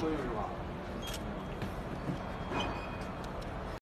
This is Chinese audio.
可以是吧？